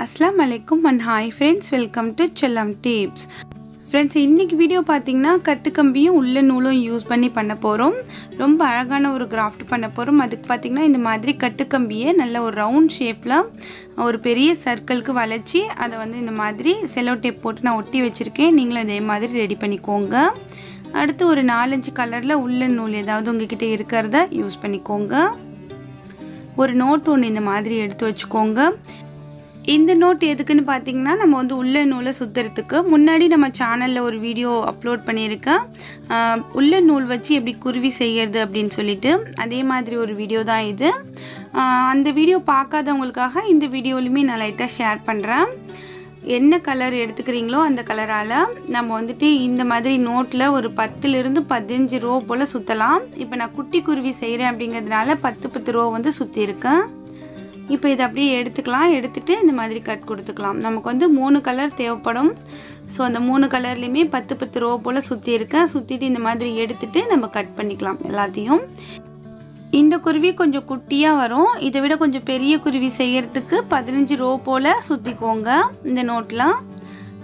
அஸ்லாம் வலைக்கும் and hi friends welcome to Chellam tips friends இன்றைக்கி வீடியோ பார்த்தீங்கன்னா கட்டுக்கம்பியும் உள்ள நூலும் யூஸ் பண்ணி பண்ண போகிறோம் ரொம்ப அழகான ஒரு கிராஃப்ட் பண்ண போகிறோம் அதுக்கு பார்த்திங்கன்னா இந்த மாதிரி கட்டுக்கம்பியை நல்ல ஒரு ரவுண்ட் ஷேப்பில் ஒரு பெரிய சர்க்கிளுக்கு வளைச்சி அதை வந்து இந்த மாதிரி செலோ டேப் போட்டு நான் ஒட்டி வச்சுருக்கேன். நீங்களும் இதே மாதிரி ரெடி பண்ணிக்கோங்க. அடுத்து ஒரு நாலஞ்சு கலரில் உள்ள நூல் ஏதாவது உங்ககிட்ட இருக்கிறத யூஸ் பண்ணிக்கோங்க. ஒரு நோட் ஒன்று இந்த மாதிரி எடுத்து வச்சுக்கோங்க. இந்த நோட் எதுக்குன்னு பார்த்தீங்கன்னா நம்ம வந்து உள்ள நூலை சுற்றுறதுக்கு முன்னாடி நம்ம சேனலில் ஒரு வீடியோ அப்லோட் பண்ணியிருக்கேன். உள்ள நூல் வச்சு எப்படி குருவி செய்கிறது அப்படின்னு சொல்லிட்டு அதே மாதிரி ஒரு வீடியோ தான் இது. அந்த வீடியோ பார்க்காதவங்களுக்காக இந்த வீடியோலையுமே நான் லைட்டாக ஷேர் பண்ணுறேன் என்ன கலர் எடுத்துக்கிறீங்களோ அந்த கலரால் நம்ம வந்துட்டு இந்த மாதிரி நோட்டில் ஒரு பத்துலேருந்து பதினஞ்சு ரோ போல் சுற்றலாம் இப்போ நான் குட்டி குருவி செய்கிறேன் அப்படிங்கிறதுனால பத்து பத்து ரோ வந்து சுற்றியிருக்கேன் இப்போ இதை அப்படியே எடுத்துக்கலாம். எடுத்துகிட்டு இந்த மாதிரி கட் கொடுத்துக்கலாம். நமக்கு வந்து மூணு கலர் தேவைப்படும். ஸோ அந்த மூணு கலர்லேயுமே பத்து பத்து ரோ போல் சுற்றி இருக்கேன் சுற்றிட்டு இந்த மாதிரி எடுத்துகிட்டு நம்ம கட் பண்ணிக்கலாம் எல்லாத்தையும். இந்த குருவி கொஞ்சம் குட்டியாக வரும். இதை விட கொஞ்சம் பெரிய குருவி செய்கிறதுக்கு பதினஞ்சு ரோ போல் சுற்றிக்கோங்க இந்த நோட்டில்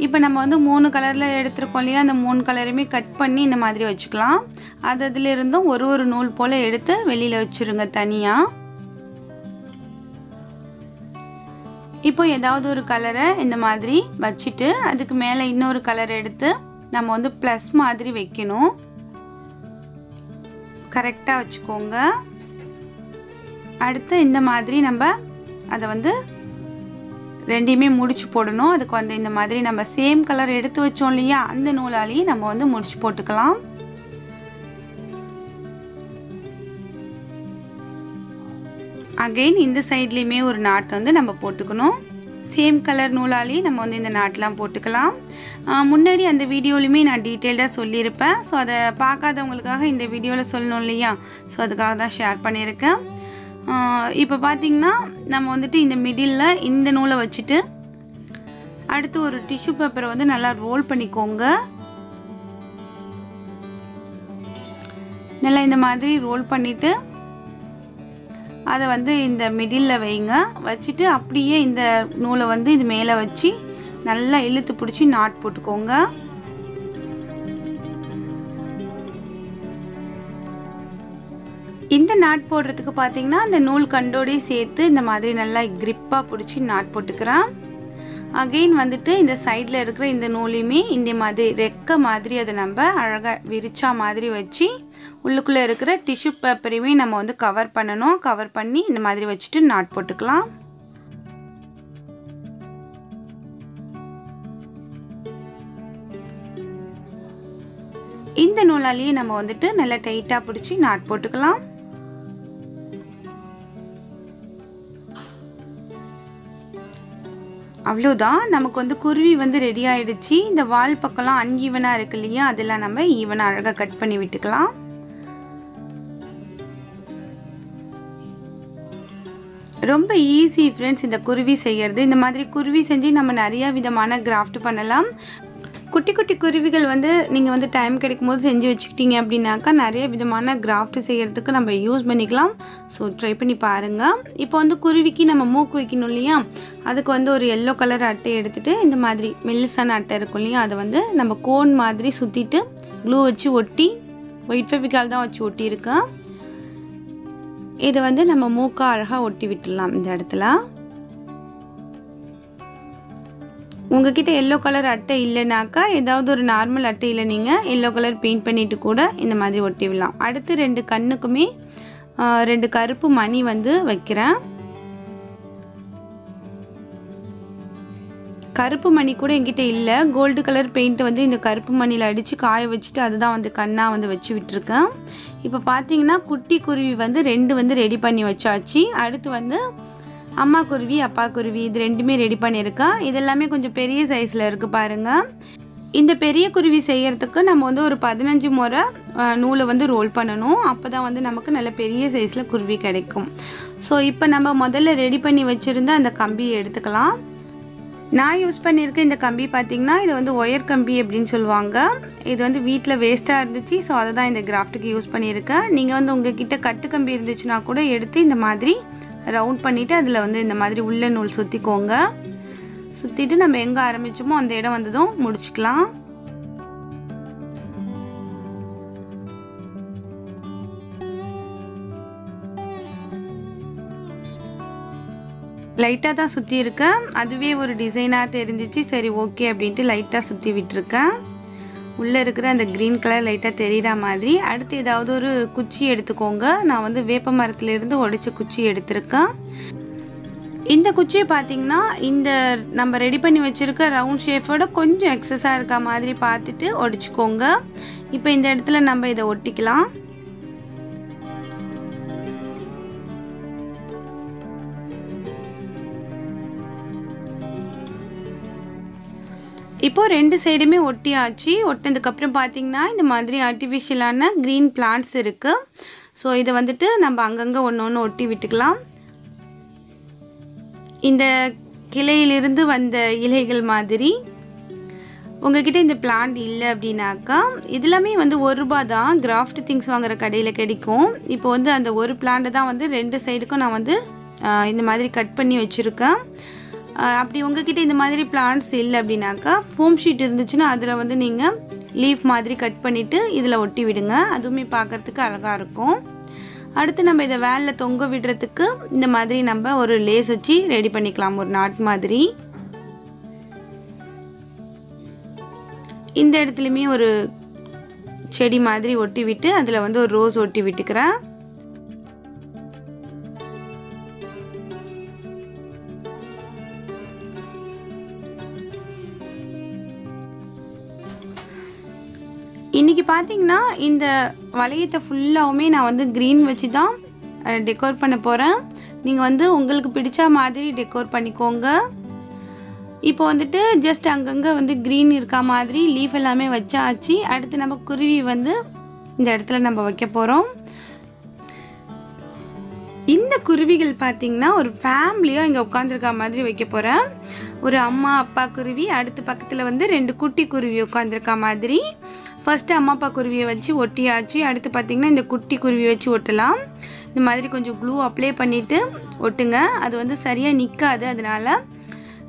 இப்போ நம்ம வந்து மூணு கலரில் எடுத்துருக்கோம் இல்லையா? அந்த மூணு கலருமே கட் பண்ணி இந்த மாதிரி வச்சுக்கலாம். அது அதிலிருந்தும் ஒரு ஒரு நூல் போல் எடுத்து வெளியில் வச்சுருங்க தனியாக இப்போ ஏதாவது ஒரு கலரை இந்த மாதிரி வச்சுட்டு அதுக்கு மேலே இன்னொரு கலர் எடுத்து நம்ம வந்து ப்ளஸ் மாதிரி வைக்கணும். கரெக்டாக வச்சுக்கோங்க. அடுத்து இந்த மாதிரி நம்ம அதை வந்து ரெண்டையுமே முடிச்சு போடணும். அதுக்கு வந்து இந்த மாதிரி நம்ம சேம் கலர் எடுத்து வச்சோம் இல்லையா? அந்த நூலாலேயே நம்ம வந்து முடிச்சு போட்டுக்கலாம். அகெயின் இந்த சைட்லேயுமே ஒரு நாட் வந்து நம்ம போட்டுக்கணும். சேம் கலர் நூலாலேயே நம்ம வந்து இந்த நாட்லாம் போட்டுக்கலாம். முன்னாடி அந்த வீடியோலையுமே நான் டீட்டெயில்டாக சொல்லியிருப்பேன். ஸோ அதை பார்க்காதவங்களுக்காக இந்த வீடியோவில் சொல்லணும் இல்லையா? ஸோ அதுக்காக தான் ஷேர் பண்ணியிருக்கேன். இப்போ பார்த்திங்கன்னா நம்ம வந்துட்டு இந்த மிடில் இந்த நூலை வச்சுட்டு அடுத்து ஒரு டிஷ்யூ பேப்பரை வந்து நல்லா ரோல் பண்ணிக்கோங்க. நல்லா இந்த மாதிரி ரோல் பண்ணிவிட்டு அதை வந்து இந்த மிடிலில் வைங்க. வச்சுட்டு அப்படியே இந்த நூலை வந்து இது மேலே வச்சு நல்லா இழுத்து பிடிச்சி நாட் போட்டுக்கோங்க. இந்த நாட் போடுறதுக்கு பார்த்தீங்கன்னா அந்த நூல் கண்டோடே சேர்த்து இந்த மாதிரி நல்லா கிரிப்பாக பிடிச்சி நாட் போட்டுக்கிறேன். அகெயின் வந்துட்டு இந்த சைடில் இருக்கிற இந்த நூலையுமே இந்த மாதிரி ரெக்க மாதிரி அதை நம்ம அழகாக விரிச்சா மாதிரி வச்சு உள்ளுக்குள்ளே இருக்கிற டிஷ்யூ பேப்பரையுமே நம்ம வந்து கவர் பண்ணணும். கவர் பண்ணி இந்த மாதிரி வச்சுட்டு நாட் போட்டுக்கலாம். இந்த நூலாலேயே நம்ம வந்துட்டு நல்லா டைட்டாக பிடிச்சி நாட் போட்டுக்கலாம். அவ்வளோதான் நமக்கு வந்து குருவி வந்து ரெடி ஆகிடுச்சு இந்த வால் பக்கம்லாம் அன்ஈவனாக இருக்கு இல்லையா? அதெல்லாம் நம்ம ஈவனாக அழகாக கட் பண்ணி விட்டுக்கலாம். ரொம்ப ஈஸி ஃப்ரெண்ட்ஸ் இந்த குருவி செய்கிறது இந்த மாதிரி குருவி செஞ்சு நம்ம நிறைய விதமான கிராஃப்ட் பண்ணலாம். குட்டி குட்டி குருவிகள் வந்து நீங்கள் வந்து டைம் கிடைக்கும் போது செஞ்சு வச்சுக்கிட்டீங்க அப்படின்னாக்கா நிறைய விதமான கிராஃப்ட் செய்கிறதுக்கு நம்ம யூஸ் பண்ணிக்கலாம். ஸோ ட்ரை பண்ணி பாருங்கள் இப்போ வந்து குருவிக்கு நம்ம மூக்கு வைக்கணும் இல்லையா? அதுக்கு வந்து ஒரு எல்லோ கலர் அட்டை எடுத்துகிட்டு இந்த மாதிரி மெல்லிசான அட்டை இருக்கும் இல்லையா? அதை வந்து நம்ம கோன் மாதிரி சுற்றிட்டு க்ளூ வச்சு ஒட்டி ஒயிட் ஃபெவிகால் தான் வச்சு ஒட்டியிருக்கேன். இதை வந்து நம்ம மூக்காக அழகாக ஒட்டி விட்டுடலாம் இந்த இடத்துல. உங்ககிட்ட எல்லோ கலர் அட்டை இல்லைனாக்கா ஏதாவது ஒரு நார்மல் அட்டையில் நீங்கள் எல்லோ கலர் பெயிண்ட் பண்ணிவிட்டு கூட இந்த மாதிரி ஒட்டி விடலாம் அடுத்து ரெண்டு கண்ணுக்குமே ரெண்டு கருப்பு மணி வந்து வைக்கிறேன். கருப்பு மணி கூட என்கிட்ட இல்லை. கோல்டு கலர் பெயிண்ட்டை வந்து இந்த கருப்பு மணியில் அடித்து காய வச்சுட்டு அதுதான் வந்து கண்ணாக வந்து வச்சு விட்டுருக்கேன். இப்போ பார்த்தீங்கன்னா குட்டி குருவி வந்து ரெண்டு வந்து ரெடி பண்ணி வச்சாச்சு. அடுத்து வந்து அம்மா குருவி அப்பா குருவி இது ரெண்டுமே ரெடி பண்ணியிருக்கேன் இது எல்லாமே கொஞ்சம் பெரிய சைஸில் இருக்குது பாருங்கள் இந்த பெரிய குருவி செய்கிறதுக்கு நம்ம வந்து ஒரு பதினஞ்சு முறை நூலை வந்து ரோல் பண்ணணும். அப்போ தான் வந்து நமக்கு நல்ல பெரிய சைஸில் குருவி கிடைக்கும். ஸோ இப்போ நம்ம முதல்ல ரெடி பண்ணி வச்சுருந்த அந்த கம்பியை எடுத்துக்கலாம். நான் யூஸ் பண்ணியிருக்க இந்த கம்பி பார்த்திங்கன்னா இது வந்து ஒயர் கம்பி அப்படின்னு சொல்லுவாங்க. இது வந்து வீட்டில் வேஸ்ட்டாக இருந்துச்சு. ஸோ அதை தான் இந்த கிராஃப்ட்டுக்கு யூஸ் பண்ணியிருக்கேன். நீங்கள் வந்து உங்கள் கிட்ட கட்டு கம்பி இருந்துச்சுன்னா கூட எடுத்து இந்த மாதிரி ரவுண்ட் பண்ணிவிட்டு அதில் வந்து இந்த மாதிரி உள்ள நூல் சுற்றிக்கோங்க சுற்றிட்டு நம்ம எங்கே ஆரம்பித்தோமோ அந்த இடம் வந்ததும் முடிச்சுக்கலாம். லைட்டாக தான் சுற்றி இருக்கேன் அதுவே ஒரு டிசைனாக தெரிஞ்சிச்சு. சரி ஓகே அப்படின்ட்டு லைட்டாக சுற்றி விட்டுருக்கேன். உள்ளே இருக்கிற அந்த க்ரீன் கலர் லைட்டாக தெரிகிற மாதிரி. அடுத்து ஏதாவது ஒரு குச்சி எடுத்துக்கோங்க. நான் வந்து வேப்ப மரத்துலேருந்து உடைச்ச குச்சி எடுத்திருக்கேன். இந்த குச்சியை பார்த்தீங்கன்னா இந்த நம்ம ரெடி பண்ணி வச்சுருக்க ரவுண்ட் ஷேஃபோட கொஞ்சம் எக்ஸஸாக இருக்க மாதிரி பார்த்துட்டு ஒடிச்சுக்கோங்க. இப்போ இந்த இடத்துல நம்ம இதை ஒட்டிக்கலாம். இப்போது ரெண்டு சைடுமே ஒட்டியாச்சு. ஒட்டினதுக்கப்புறம் பார்த்தீங்கன்னா இந்த மாதிரி ஆர்டிஃபிஷியலான க்ரீன் பிளான்ட்ஸ் இருக்குது ஸோ இதை வந்துட்டு நம்ம அங்கங்கே ஒன்று ஒன்று ஒட்டி விட்டுக்கலாம். இந்த கிளையிலிருந்து வந்த இலைகள் மாதிரி. உங்ககிட்ட இந்த பிளான்ட் இல்லை அப்படின்னாக்கா இதெல்லாமே வந்து ஒரு ரூபா தான். கிராஃப்ட் திங்ஸ் வாங்குற கடையில் கிடைக்கும். இப்போ வந்து அந்த ஒரு பிளான்ட்டு தான் வந்து ரெண்டு சைடுக்கும் நான் வந்து இந்த மாதிரி கட் பண்ணி வச்சுருக்கேன். அப்படி உங்ககிட்ட இந்த மாதிரி பிளான்ட்ஸ் இல்லை அப்படின்னாக்கா ஃபோம் ஷீட் இருந்துச்சுன்னா அதில் வந்து நீங்கள் லீஃப் மாதிரி கட் பண்ணிவிட்டு இதில் ஒட்டி விடுங்க. அதுவுமே பார்க்குறதுக்கு அழகாக இருக்கும். அடுத்து நம்ம இதை வேனில் தொங்க விடுறதுக்கு இந்த மாதிரி நம்ம ஒரு லேஸ் வச்சு ரெடி பண்ணிக்கலாம். ஒரு நாட் மாதிரி. இந்த இடத்துலையுமே ஒரு செடி மாதிரி ஒட்டி விட்டு அதில் வந்து ஒரு ரோஸ் ஒட்டி விட்டுக்கிறேன். இன்றைக்கி பார்த்தீங்கன்னா இந்த வளையத்தை ஃபுல்லாகவுமே நான் வந்து க்ரீன் வச்சு தான் டெக்கோர் பண்ண போகிறேன் நீங்கள் வந்து உங்களுக்கு பிடிச்ச மாதிரி டெக்கோர் பண்ணிக்கோங்க. இப்போ வந்துட்டு ஜஸ்ட் அங்கங்கே வந்து க்ரீன் இருக்கா மாதிரி லீஃப் எல்லாமே வச்சாச்சு. அடுத்து நம்ம குருவி வந்து இந்த இடத்துல நம்ம வைக்க போகிறோம் இந்த குருவிகள் பார்த்திங்கன்னா ஒரு ஃபேமிலியாக இங்கே உட்காந்துருக்க மாதிரி வைக்க போகிறேன் ஒரு அம்மா அப்பா குருவி அடுத்து பக்கத்தில் வந்து ரெண்டு குட்டி குருவி உட்காந்துருக்க மாதிரி. ஃபஸ்ட்டு அம்மா அப்பா குருவியை வச்சு ஒட்டியாச்சு. அடுத்து பார்த்திங்கன்னா இந்த குட்டி குருவியை வச்சு ஒட்டலாம். இந்த மாதிரி கொஞ்சம் க்ளூ அப்ளை பண்ணிவிட்டு ஒட்டுங்க. அது வந்து சரியாக நிற்காது அதனால்.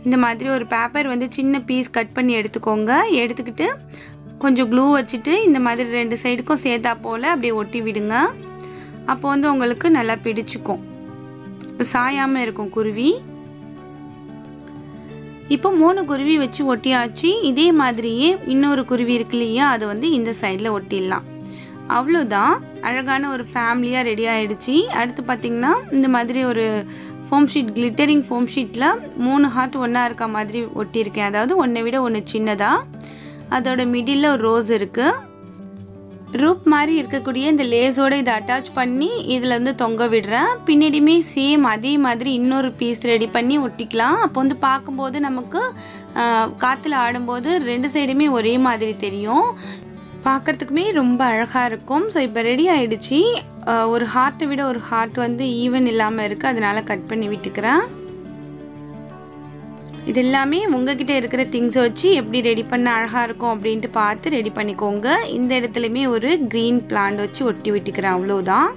இந்த மாதிரி ஒரு பேப்பர் வந்து சின்ன பீஸ் கட் பண்ணி எடுத்துக்கோங்க. எடுத்துக்கிட்டு கொஞ்சம் க்ளூ வச்சுட்டு இந்த மாதிரி ரெண்டு சைடுக்கும் சேர்த்தா போல் அப்படியே ஒட்டி விடுங்க. அப்போ வந்து உங்களுக்கு நல்லா பிடிச்சிக்கும். சாயாமல் இருக்கும் குருவி. இப்போ மூணு குருவி வச்சு ஒட்டியாச்சு. இதே மாதிரியே இன்னொரு குருவி இருக்கு இல்லையா அதை வந்து இந்த சைடில் ஒட்டிடலாம். அவ்வளோதான் அழகான ஒரு ஃபேமிலியாக ரெடி ஆகிடுச்சு அடுத்து பார்த்திங்கன்னா இந்த மாதிரி ஒரு ஃபோம் ஷீட் கிளிட்டரிங் ஃபோம் ஷீட்டில் மூணு ஹார்ட் ஒன்றா இருக்க மாதிரி ஒட்டியிருக்கேன். அதாவது ஒன்றை விட ஒன்று சின்னதாக அதோட மிடில் ஒரு ரோஸ் இருக்குது ரூப் மாதிரி இருக்கக்கூடிய இந்த லேஸோட இதை அட்டாச் பண்ணி இதில் வந்து தொங்க விடுறேன். பின்னாடியுமே சேம் அதே மாதிரி இன்னொரு பீஸ் ரெடி பண்ணி ஒட்டிக்கலாம். அப்போ வந்து பார்க்கும்போது நமக்கு காற்றுல ஆடும்போது ரெண்டு சைடுமே ஒரே மாதிரி தெரியும். பார்க்குறதுக்குமே ரொம்ப அழகாக இருக்கும். ஸோ இப்போ ரெடி ஆகிடுச்சி ஒரு ஹார்ட்டை விட ஒரு ஹார்ட் வந்து ஈவன் இல்லாமல் இருக்குது அதனால் கட் பண்ணி விட்டுக்கிறேன். இது எல்லாமே உங்ககிட்ட இருக்கிற திங்ஸை வச்சு எப்படி ரெடி பண்ண அழகாக இருக்கும் அப்படின்ட்டு பார்த்து ரெடி பண்ணிக்கோங்க. இந்த இடத்துலையுமே ஒரு க்ரீன் பிளான்ட் வச்சு ஒட்டி விட்டுக்கிறேன். அவ்வளோதான்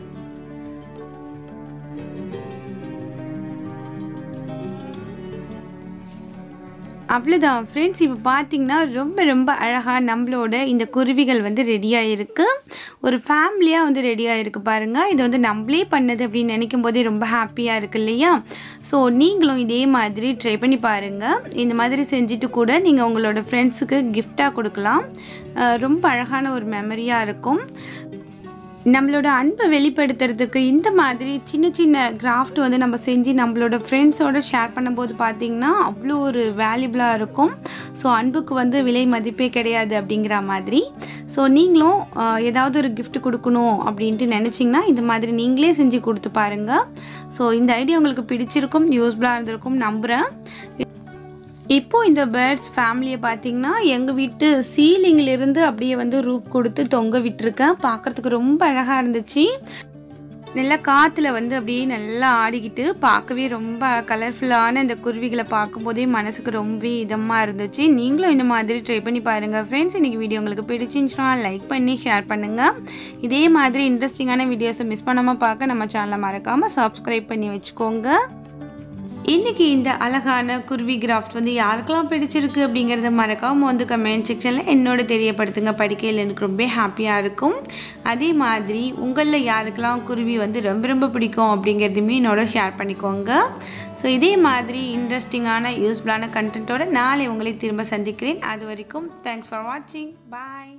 அவ்வளோதான் ஃப்ரெண்ட்ஸ் இப்போ பார்த்தீங்கன்னா ரொம்ப ரொம்ப அழகாக நம்மளோட இந்த குருவிகள் வந்து ரெடியாக இருக்குது ஒரு ஃபேமிலியாக வந்து ரெடியாக இருக்குது பாருங்கள் இது வந்து நம்மளே பண்ணது அப்படின்னு நினைக்கும் போதே ரொம்ப ஹாப்பியாக இருக்குது இல்லையா? ஸோ நீங்களும் இதே மாதிரி ட்ரை பண்ணி பாருங்கள் இந்த மாதிரி செஞ்சுட்டு கூட நீங்கள் உங்களோட ஃப்ரெண்ட்ஸுக்கு கிஃப்டாக கொடுக்கலாம். ரொம்ப அழகான ஒரு மெமரியாக இருக்கும். நம்மளோட அன்பை வெளிப்படுத்துறதுக்கு இந்த மாதிரி சின்ன சின்ன கிராஃப்ட் வந்து நம்ம செஞ்சு நம்மளோட ஃப்ரெண்ட்ஸோட ஷேர் பண்ணும்போது பார்த்திங்கன்னா அவ்வளோ ஒரு வேல்யூபிளாக இருக்கும். ஸோ அன்புக்கு வந்து விலை மதிப்பே கிடையாது அப்படிங்கிற மாதிரி. ஸோ நீங்களும் ஏதாவது ஒரு கிஃப்ட் கொடுக்கணும் அப்படின்ட்டு நினச்சிங்கன்னா இந்த மாதிரி நீங்களே செஞ்சு கொடுத்து பாருங்கள் ஸோ இந்த ஐடியா உங்களுக்கு பிடிச்சிருக்கும் யூஸ்ஃபுல்லாக இருந்திருக்கும் நம்புகிறேன் இப்போது இந்த பேர்ட்ஸ் ஃபேமிலியை பார்த்தீங்கன்னா எங்கள் வீட்டு சீலிங்கிலிருந்து அப்படியே வந்து ரூப் கொடுத்து தொங்க விட்டுருக்கேன். பார்க்குறதுக்கு ரொம்ப அழகாக இருந்துச்சு. நல்லா காற்றுல வந்து அப்படியே நல்லா ஆடிக்கிட்டு பார்க்கவே ரொம்ப கலர்ஃபுல்லான இந்த குருவிகளை பார்க்கும்போதே மனசுக்கு ரொம்ப இதமாக இருந்துச்சு. நீங்களும் இந்த மாதிரி ட்ரை பண்ணி பாருங்கள் ஃப்ரெண்ட்ஸ் இன்றைக்கி வீடியோ உங்களுக்கு பிடிச்சிருந்துச்சுன்னா லைக் பண்ணி ஷேர் பண்ணுங்கள் இதே மாதிரி இன்ட்ரெஸ்டிங்கான வீடியோஸை மிஸ் பண்ணாமல் பார்க்க நம்ம சேனலை மறக்காமல் சப்ஸ்கிரைப் பண்ணி வச்சுக்கோங்க. இன்றைக்கி இந்த அழகான குருவி கிராஃப்ட் வந்து யாருக்கெல்லாம் பிடிச்சிருக்கு அப்படிங்கிறத மறக்காமல் வந்து கமெண்ட் செக்ஷனில் என்னோட தெரியப்படுத்துங்க. படிக்கையில் எனக்கு ரொம்ப ஹாப்பியாக இருக்கும். அதே மாதிரி உங்களில் யாருக்கெல்லாம் குருவி வந்து ரொம்ப ரொம்ப பிடிக்கும் அப்படிங்கிறதுமே என்னோட ஷேர் பண்ணிக்கோங்க. ஸோ இதே மாதிரி இன்ட்ரெஸ்டிங்கான யூஸ்ஃபுல்லான கண்டென்ட்டோட நாளை உங்களை திரும்ப சந்திக்கிறேன். அது வரைக்கும் தேங்க்ஸ் ஃபார் வாட்சிங் பாய்